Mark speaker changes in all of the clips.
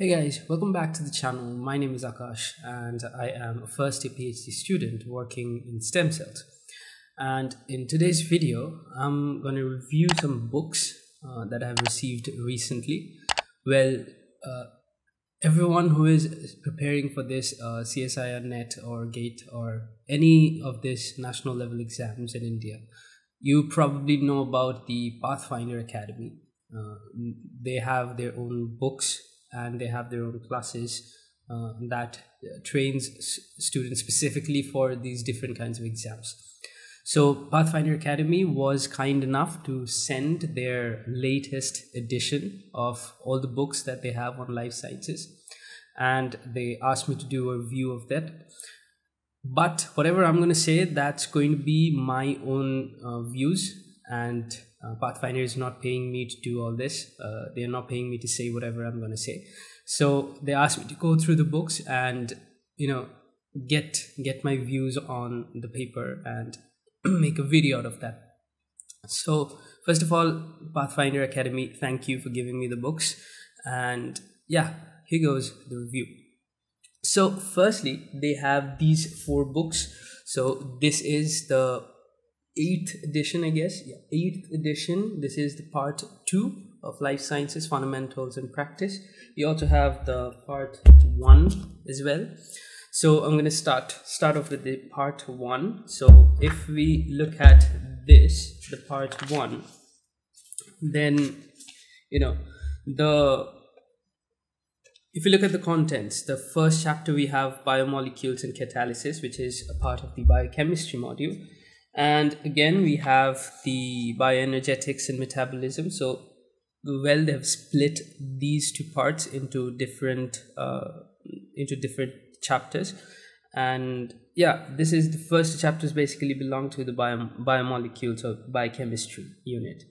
Speaker 1: Hey guys, welcome back to the channel. My name is Akash and I am a first year PhD student working in stem cells. And in today's video, I'm going to review some books uh, that I've received recently. Well, uh, everyone who is preparing for this uh, CSIR NET or GATE or any of these national level exams in India, you probably know about the Pathfinder Academy. Uh, they have their own books and they have their own classes uh, that trains students specifically for these different kinds of exams. So Pathfinder Academy was kind enough to send their latest edition of all the books that they have on life sciences and they asked me to do a review of that. But whatever I'm going to say, that's going to be my own uh, views and uh, Pathfinder is not paying me to do all this. Uh, they are not paying me to say whatever I'm going to say. So they asked me to go through the books and you know get get my views on the paper and make a video out of that. So first of all, Pathfinder Academy, thank you for giving me the books. And yeah, here goes the review. So firstly, they have these four books. So this is the eighth edition, I guess. Yeah, eighth edition. This is the part two of life sciences fundamentals and practice. You also have the part one as well. So I'm going to start start off with the part one. So if we look at this, the part one, then you know the if you look at the contents, the first chapter we have biomolecules and catalysis, which is a part of the biochemistry module and again we have the bioenergetics and metabolism. So well they've split these two parts into different uh, into different chapters. And yeah this is the first chapters basically belong to the bio, biomolecules or biochemistry unit.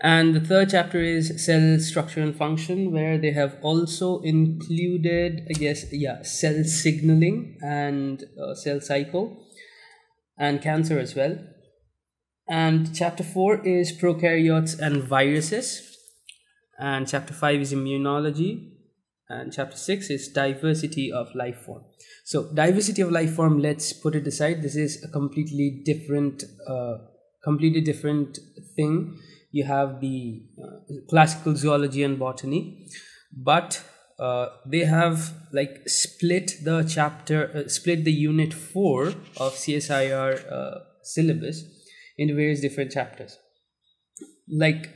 Speaker 1: And the third chapter is cell structure and function where they have also included i guess yeah cell signaling and uh, cell cycle and cancer as well. And chapter 4 is prokaryotes and viruses. And chapter 5 is immunology. And chapter 6 is diversity of life form. So, diversity of life form, let's put it aside. This is a completely different, uh, completely different thing. You have the uh, classical zoology and botany, but uh, they have like split the chapter uh, split the unit 4 of csir uh, syllabus into various different chapters. Like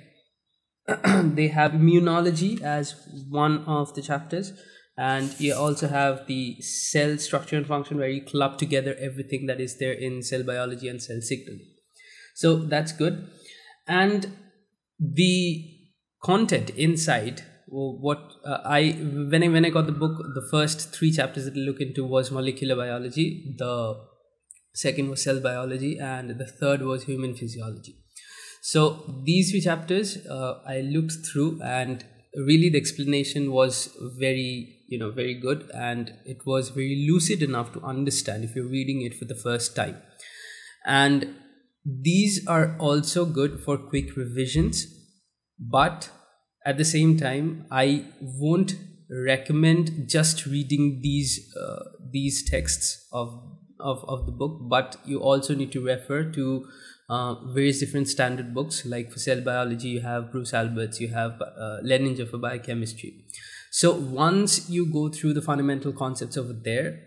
Speaker 1: they have immunology as one of the chapters and you also have the cell structure and function where you club together everything that is there in cell biology and cell signaling. So that's good. And the content inside what uh, I when I when I got the book, the first three chapters that I look into was molecular biology. The second was cell biology, and the third was human physiology. So these three chapters uh, I looked through, and really the explanation was very you know very good, and it was very lucid enough to understand if you're reading it for the first time. And these are also good for quick revisions, but at the same time i won't recommend just reading these uh, these texts of, of of the book but you also need to refer to uh, various different standard books. Like for cell biology you have bruce alberts you have uh, Lehninger for biochemistry. So once you go through the fundamental concepts over there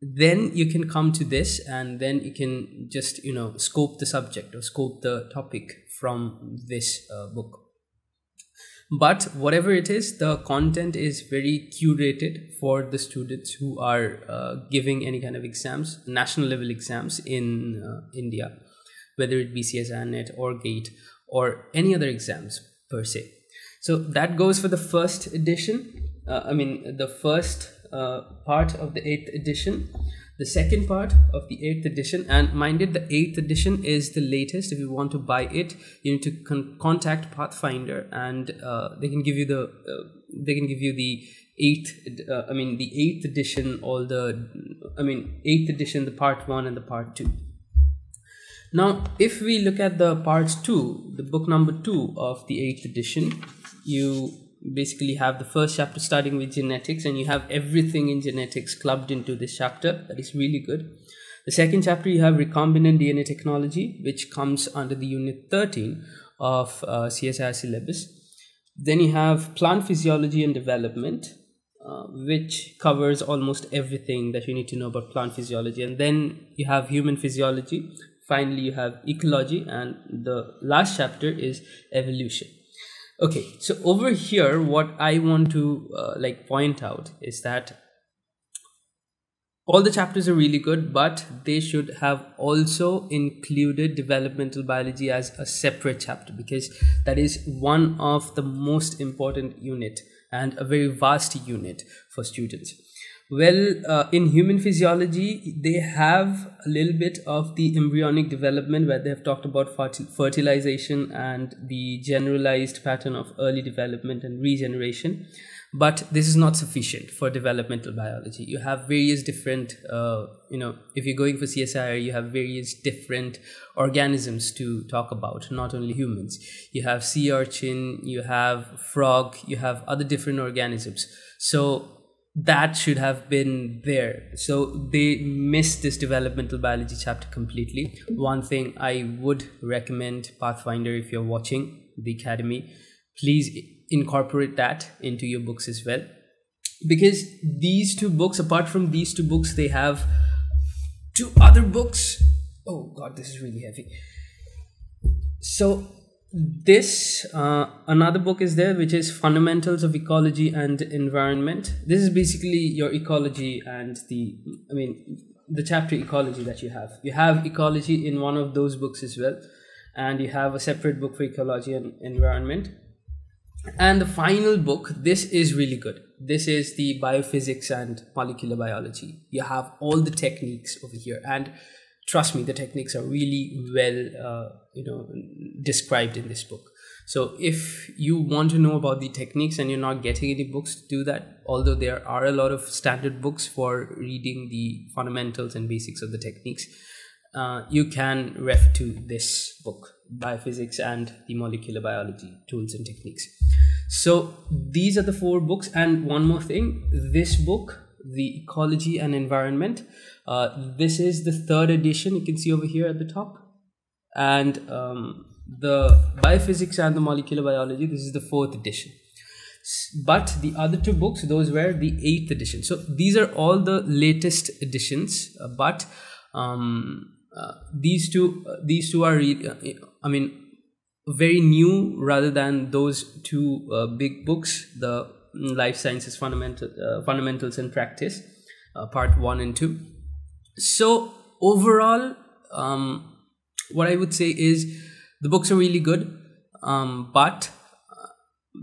Speaker 1: then you can come to this and then you can just you know scope the subject or scope the topic from this uh, book but whatever it is the content is very curated for the students who are uh, giving any kind of exams national level exams in uh, india whether it be CSIR-NET or gate or any other exams per se. So that goes for the first edition. Uh, i mean the first uh, part of the eighth edition the second part of the 8th edition and mind it the 8th edition is the latest. If you want to buy it you need to con- contact pathfinder and uh, they can give you the uh, they can give you the 8th uh, i mean the 8th edition all the i mean 8th edition the part 1 and the part 2 now if we look at the parts 2 the book number 2 of the 8th edition you basically have the first chapter starting with genetics and you have everything in genetics clubbed into this chapter. That is really good. The second chapter you have recombinant dna technology which comes under the unit 13 of uh, csir syllabus. Then you have plant physiology and development uh, which covers almost everything that you need to know about plant physiology. And then you have human physiology. Finally you have ecology. And the last chapter is evolution okay so over here what i want to uh, like point out is that all the chapters are really good but they should have also included developmental biology as a separate chapter because that is one of the most important unit and a very vast unit for students well, uh, in human physiology, they have a little bit of the embryonic development where they have talked about fertilization and the generalized pattern of early development and regeneration. But this is not sufficient for developmental biology. You have various different, uh, you know, if you're going for CSIR, you have various different organisms to talk about, not only humans. You have sea urchin, you have frog, you have other different organisms. So that should have been there. So they missed this developmental biology chapter completely. One thing i would recommend pathfinder if you're watching the academy please incorporate that into your books as well. Because these two books apart from these two books they have two other books. Oh god this is really heavy. So this uh, another book is there which is fundamentals of ecology and environment. This is basically your ecology and the i mean the chapter ecology that you have. You have ecology in one of those books as well and you have a separate book for ecology and environment. And the final book this is really good. This is the biophysics and molecular biology. You have all the techniques over here and trust me the techniques are really well uh, you know described in this book. So if you want to know about the techniques and you're not getting any books to do that. Although there are a lot of standard books for reading the fundamentals and basics of the techniques uh, you can refer to this book biophysics and the molecular biology tools and techniques. So these are the four books. And one more thing this book the ecology and environment. Uh, this is the third edition you can see over here at the top. And um, the biophysics and the molecular biology this is the fourth edition. But the other two books those were the eighth edition. So these are all the latest editions uh, but um, uh, these two uh, these two are uh, i mean very new rather than those two uh, big books the life sciences fundamental uh, fundamentals and practice part 1 and 2 so overall um, what i would say is the books are really good um, but uh,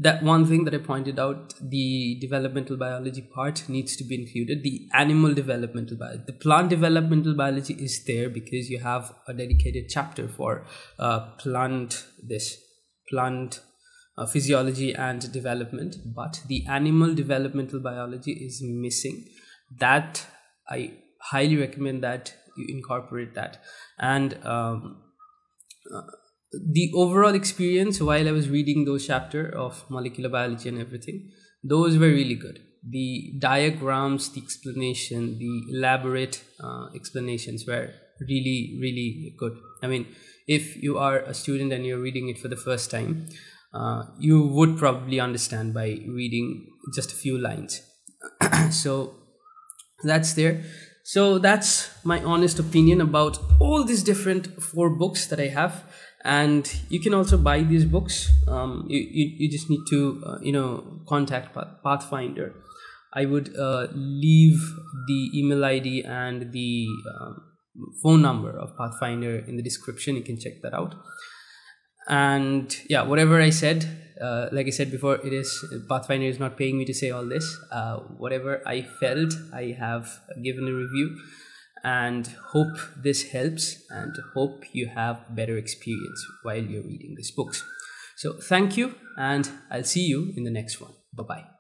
Speaker 1: that one thing that i pointed out the developmental biology part needs to be included. The animal developmental biology the plant developmental biology is there because you have a dedicated chapter for uh, plant this plant uh, physiology and development but the animal developmental biology is missing. That i highly recommend that you incorporate that. And um, uh, the overall experience while i was reading those chapter of molecular biology and everything those were really good. The diagrams the explanation the elaborate uh, explanations were really really good. I mean if you are a student and you're reading it for the first time uh, you would probably understand by reading just a few lines so that's there so that's my honest opinion about all these different four books that I have. And you can also buy these books. Um, you, you, you just need to, uh, you know, contact Pathfinder. I would uh, leave the email ID and the um, phone number of Pathfinder in the description. You can check that out. And yeah, whatever I said, uh, like I said before, it is Pathfinder is not paying me to say all this. Uh, whatever I felt, I have given a review, and hope this helps, and hope you have better experience while you're reading these books. So thank you, and I'll see you in the next one. Bye bye.